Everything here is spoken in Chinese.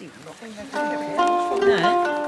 行。嗯嗯